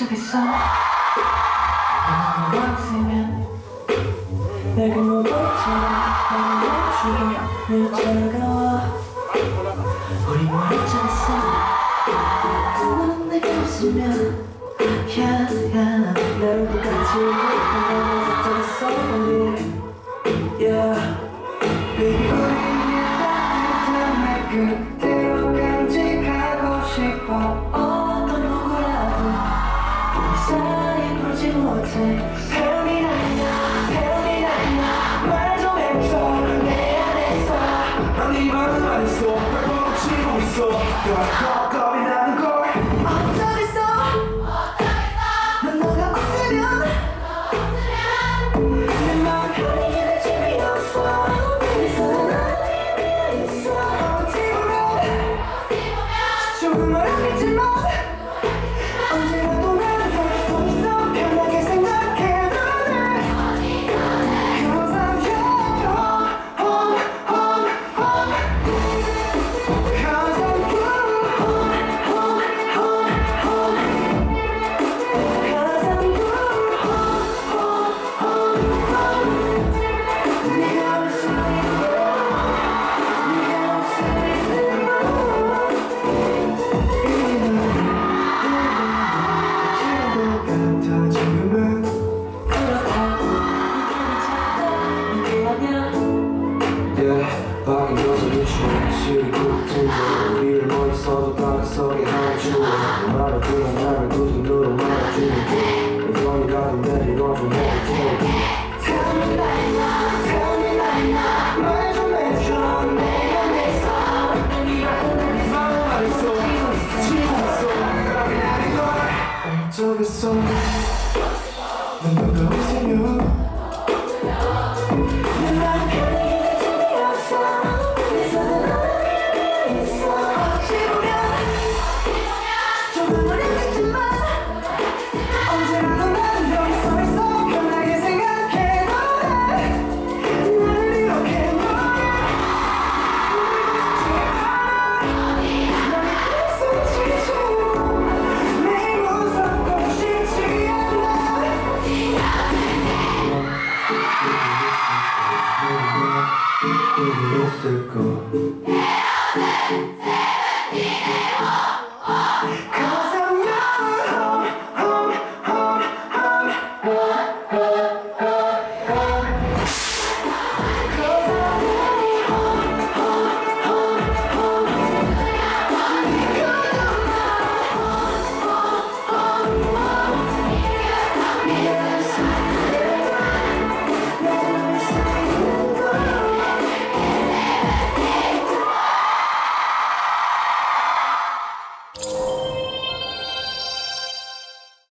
있어 너무 없으면 내가 너처럼 너무 멈추게 늘 차가워 우리 멀어졌어 넌 내가 없으면 yeah. 나를 똑같이 내 안에서. 난네 말은 안 했어. 날 뻥치고 있어. 내가 겁이 나 쉬운 걱정자 우리를 멀리서도 바닷속에 하나주고 말을 그냥 나를 두 손으로 말아주는 이번이라도 내 이런 좀 해볼게 Tell me right now, tell me 없으면. 내 마음 Cosa